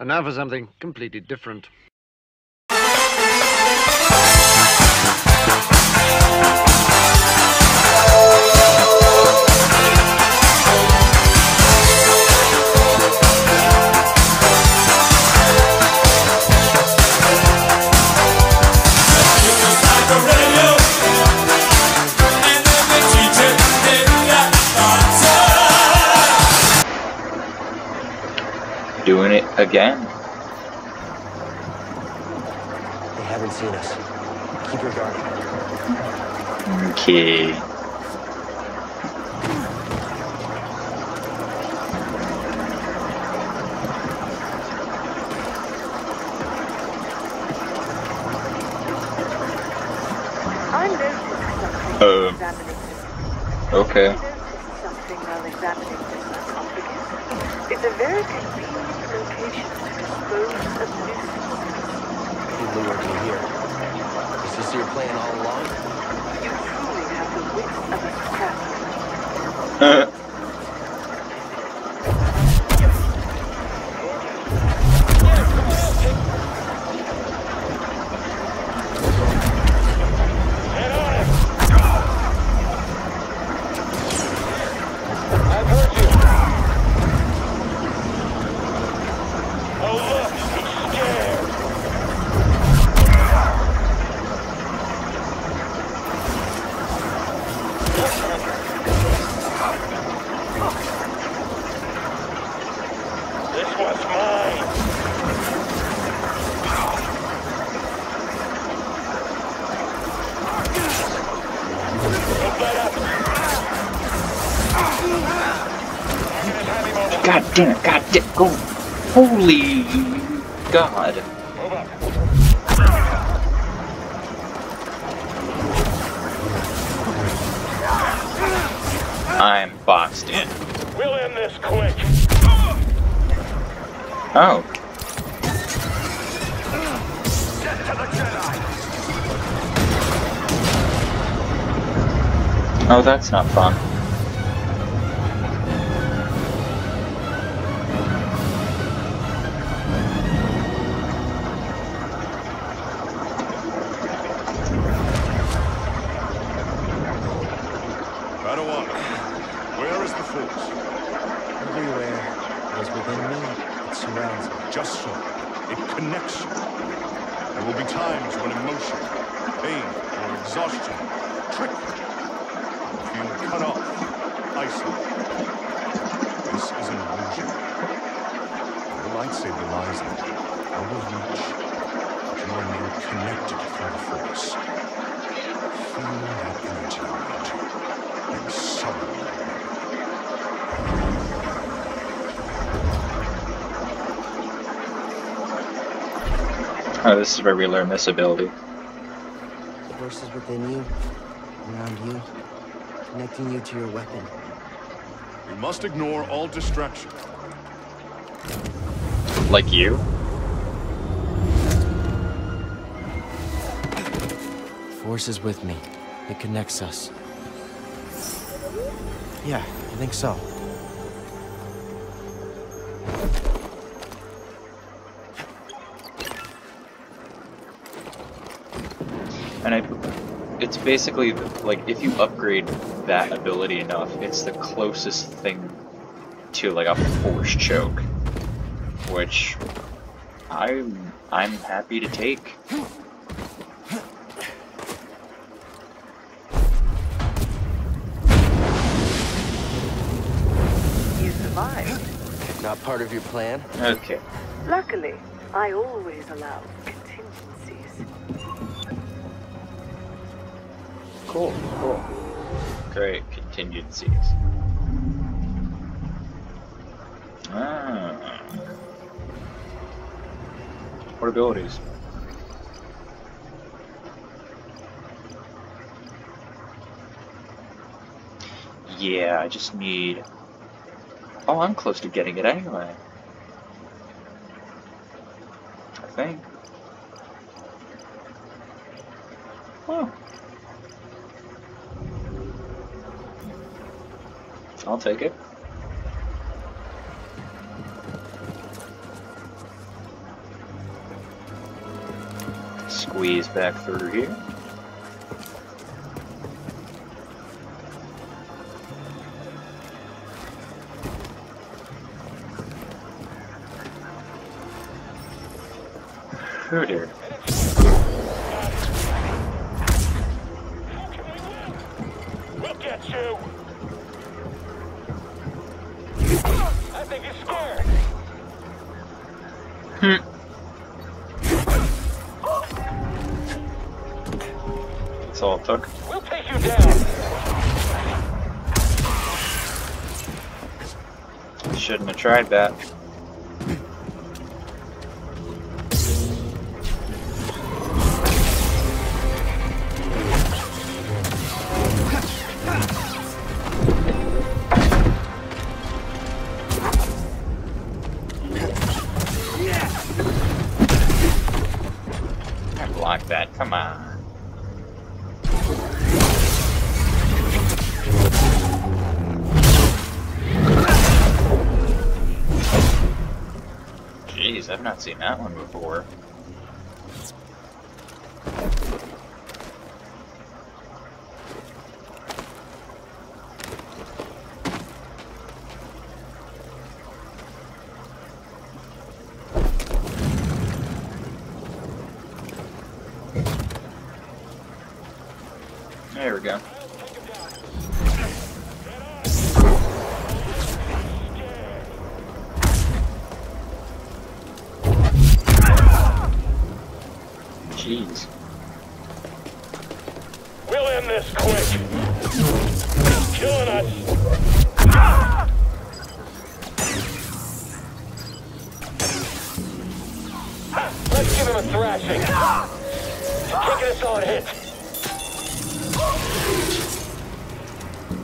And now for something completely different. Again. They haven't seen us. Keep your guard. Okay. I Um, while examining this. Okay. I noticed something while examining this sarcophagus. It's a very convenient location to dispose of. He lured you here. Is this your plan all along? You truly have the wits of a scrapper. God damn it, god damn go Holy God. I'm boxed in. We'll end this quick. Oh. Oh, that's not fun. Padawan, where is the force? Everywhere. It is within me. It surrounds me. Just so. It connects you. There will be times when emotion, pain, or exhaustion trick you. You feel cut off, isolated. This is an illusion. The lightsaber lies there, out of reach. But you are now connected through the force. Feel that energy around you, and summon your weapon. Oh, this is where we learn this ability. The force is within you, around you, connecting you to your weapon. We must ignore all distraction. Like you? Force is with me. It connects us. Yeah, I think so. Basically like if you upgrade that ability enough, it's the closest thing to like a force choke, which I'm I'm happy to take. You survived. Not part of your plan? Okay. Luckily, I always allow Cool. Cool. Great contingencies. Ah. What abilities? Yeah, I just need. Oh, I'm close to getting it anyway. I think. Oh. I'll take it. Squeeze back through here. Hooter. Look at you! I think he's scared. Hmm. That's all it took. We'll take you down. Shouldn't have tried that. I've not seen that one before. Let's give him a thrashing. Taking us on hit.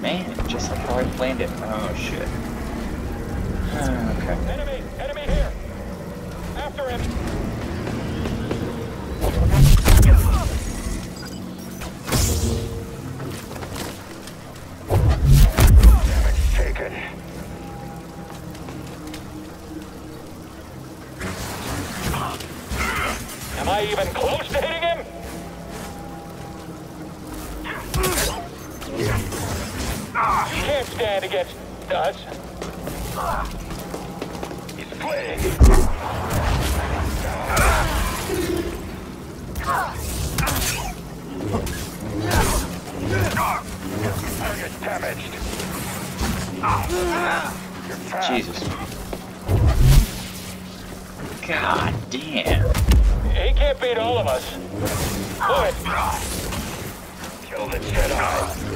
Man, just like how I planned it. Oh shit. Okay. Enemy, enemy here. After him. Us. He's fleeing. Target damaged. Jesus. God damn. He can't beat all of us. Good. Kill the Jedi.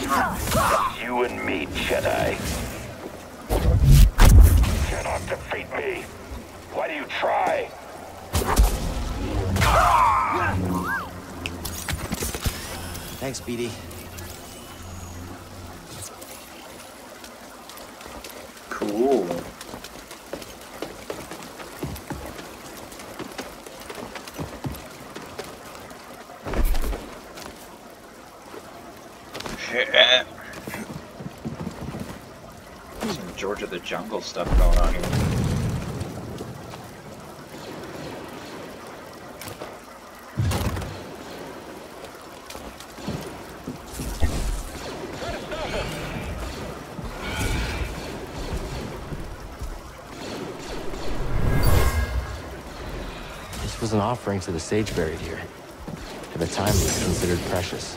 You and me, Jedi. You Cannot defeat me. Why do you try? Thanks, BD. Cool. Shit. Of the Jungle stuff going on here. This was an offering to the sage buried here. At the time, it was considered precious.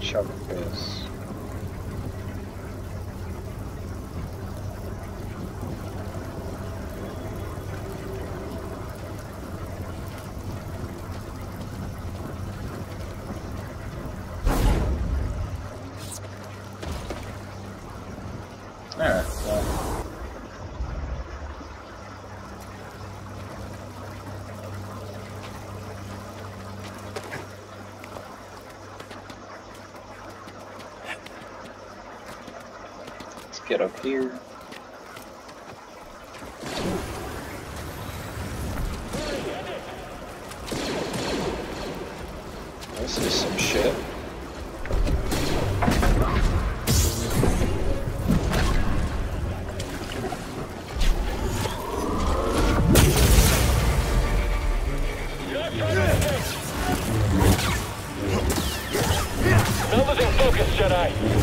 now where do I chuck this? Alright, well. Let's get up here. This is some shit. Focus, Jedi.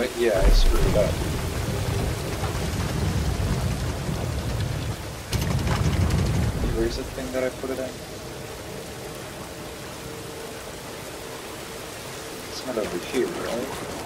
Yeah, I screwed it up. Where's the thing that I put it in? It's not over here, right?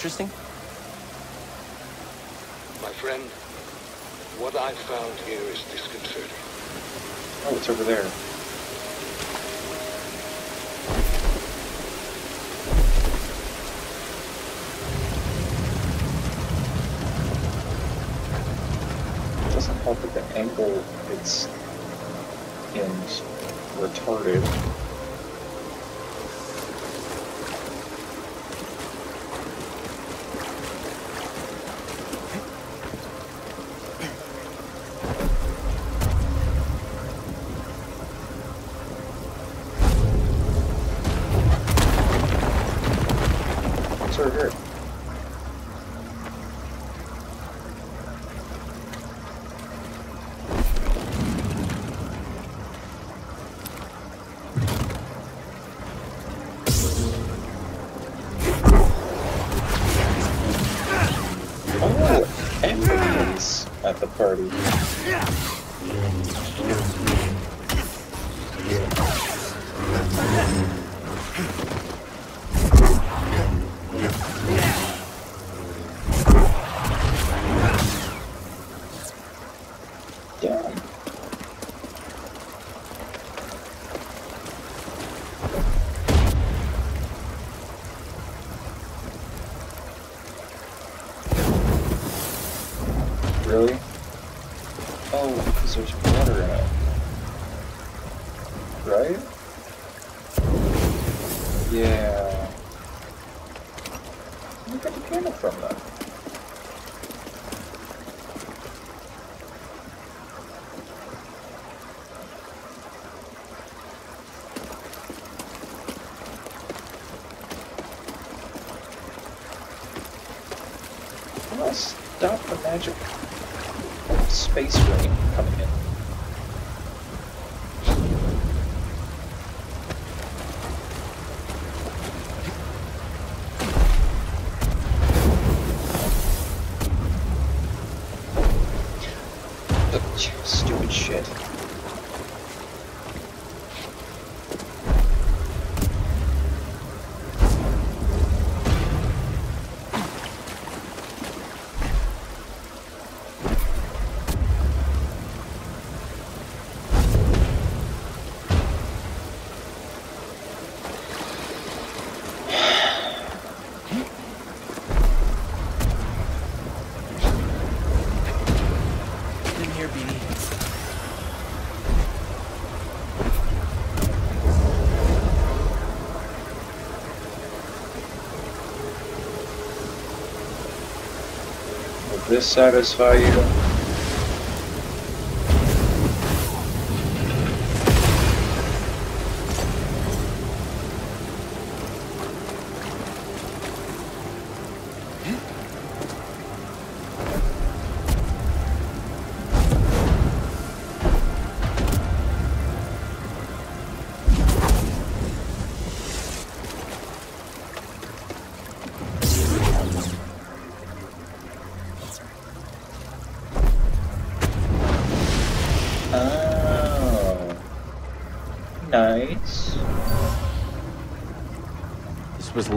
Interesting? My friend, what I found here is disconcerting. Oh, it's over there. It doesn't help that the angle it's in retarded. Space rain coming in. This satisfy you?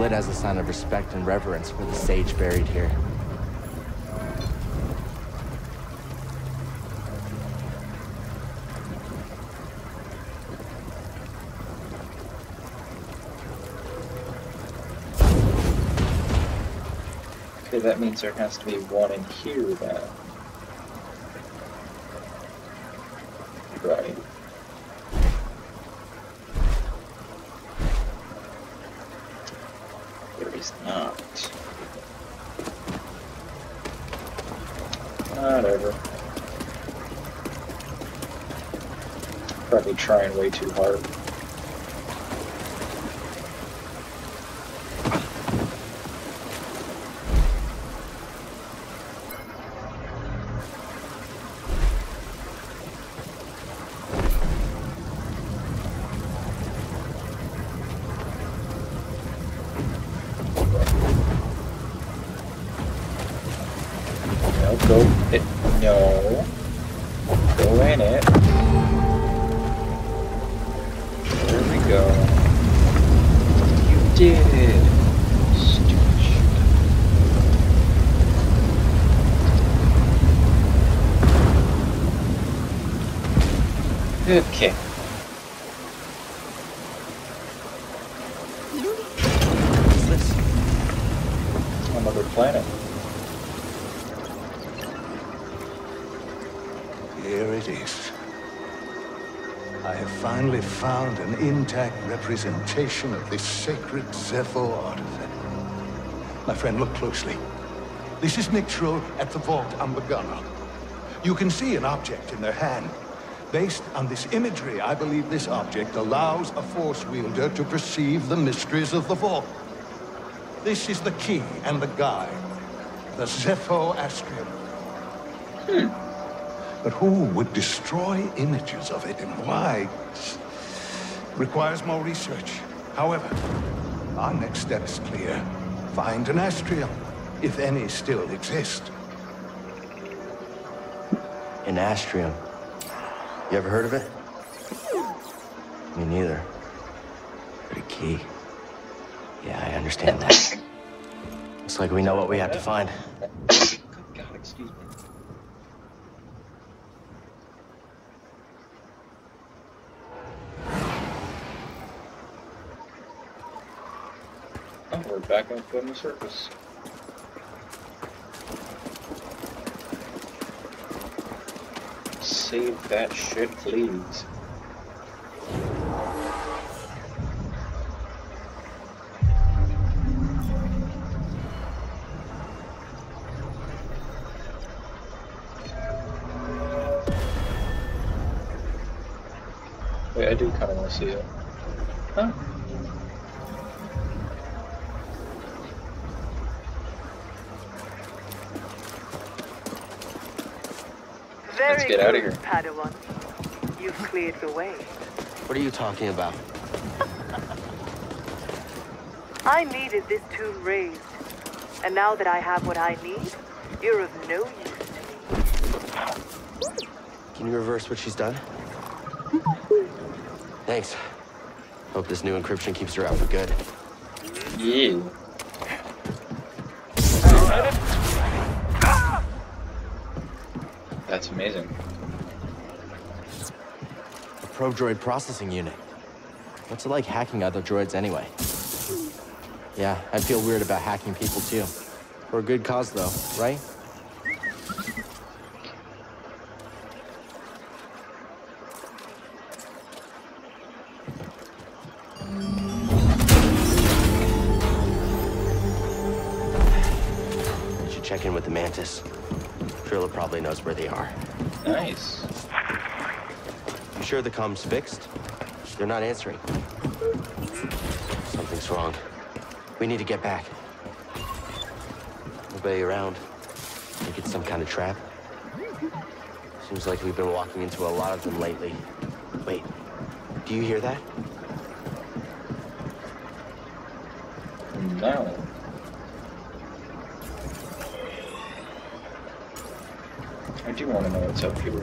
Lit as a sign of respect and reverence for the sage buried here. Okay, that means there has to be one in here then. Right. There is not. Whatever. Probably trying way too hard. No, go it. No. Intact representation of this sacred Zeffo artifact. My friend, look closely. This is Nixro at the Vault on Bogano. You can see an object in their hand. Based on this imagery, I believe this object allows a Force wielder to perceive the mysteries of the Vault. This is the key and the guide. The Zeffo Astrium. Hmm. But who would destroy images of it and why? Requires more research. However, our next step is clear. Find an Astrium, if any still exist. An astrium. You ever heard of it? Me neither. A key. Yeah, I understand that. Looks like we know what we have to find. Good God, excuse me. Oh, we're back up on the surface. Save that shit, please. Wait, I do kind of want to see it. Huh? Let's get out of here. Padawan. You've cleared the way. What are you talking about? I needed this tomb raised. And now that I have what I need, you're of no use to me. Can you reverse what she's done? Thanks. Hope this new encryption keeps her out for good. Yeah. That's amazing. A probe droid processing unit. What's it like hacking other droids anyway? Yeah, I feel weird about hacking people too. For a good cause though, right? We should check in with the Mantis. Probably knows where they are. Nice. You sure the comms fixed? They're not answering. Something's wrong. We need to get back. Nobody around. Think it's some kind of trap? Seems like we've been walking into a lot of them lately. Wait, do you hear that? No. I do want to know what's up here.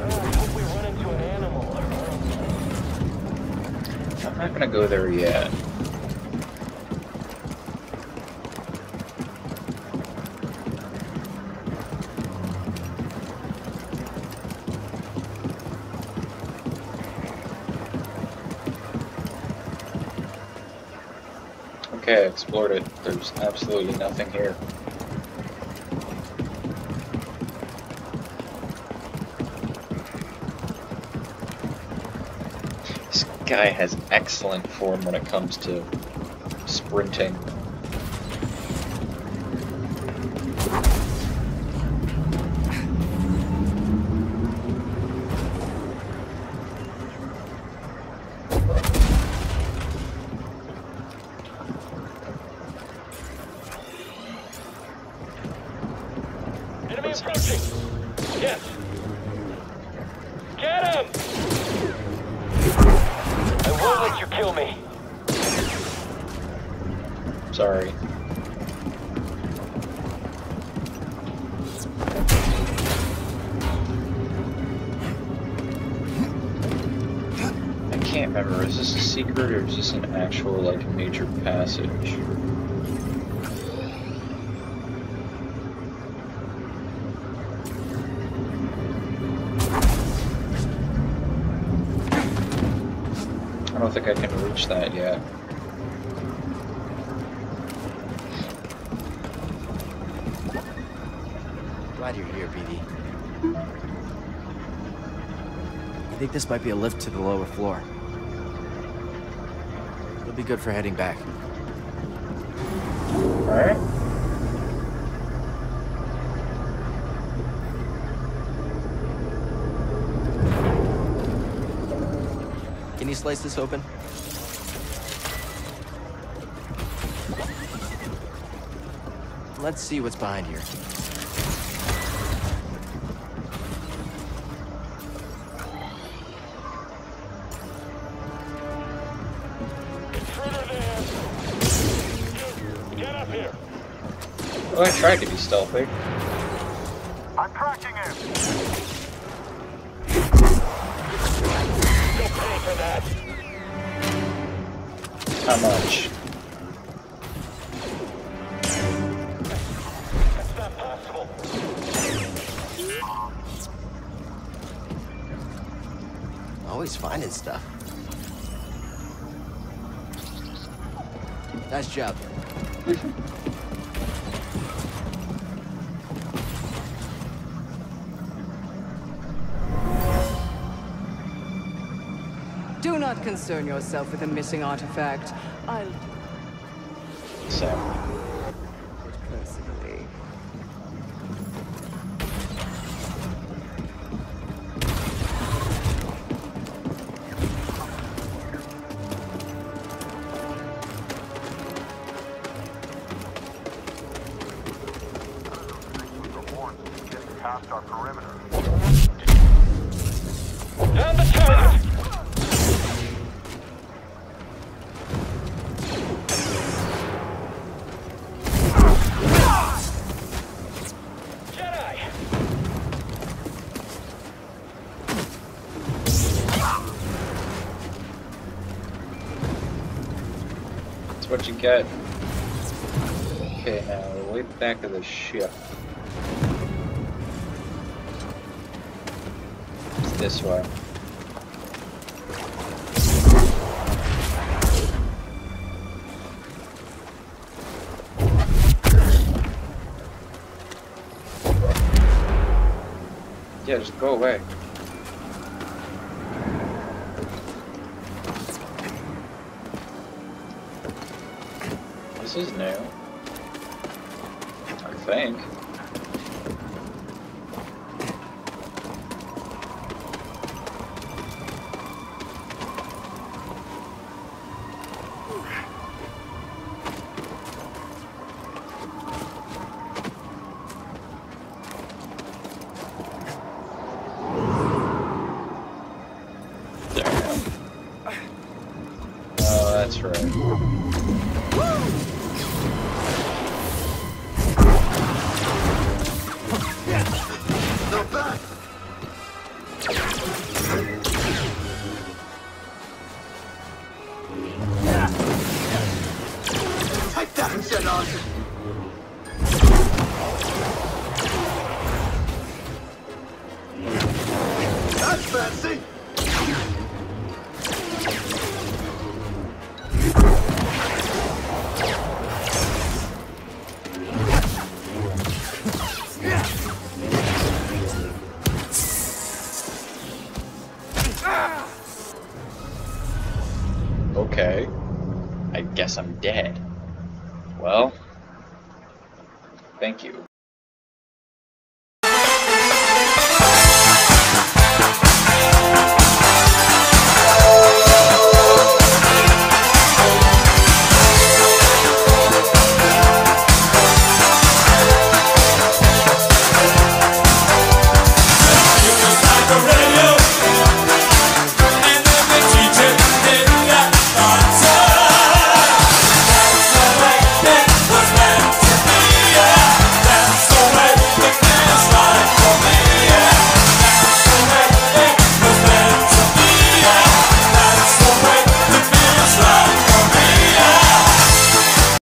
I hope we run into an animal. I'm not gonna go there yet. Okay, I explored it. There's absolutely nothing here. This guy has excellent form when it comes to sprinting. Sorry. I can't remember, is this a secret or is this an actual, like, major passage? I don't think I can reach that yet. Glad you're here, BD. I think this might be a lift to the lower floor. It'll be good for heading back. Alright. Can you slice this open? Let's see what's behind here. Well, I tried to be stealthy. I'm tracking him. You'll pay for that. How much? That's not possible. Always finding stuff. Nice job. Do not concern yourself with a missing artifact. I'll do what you get. Okay, now we're way back of the ship. It's this way. Yeah, just go away. Is new. Okay. I guess I'm dead. Well, thank you.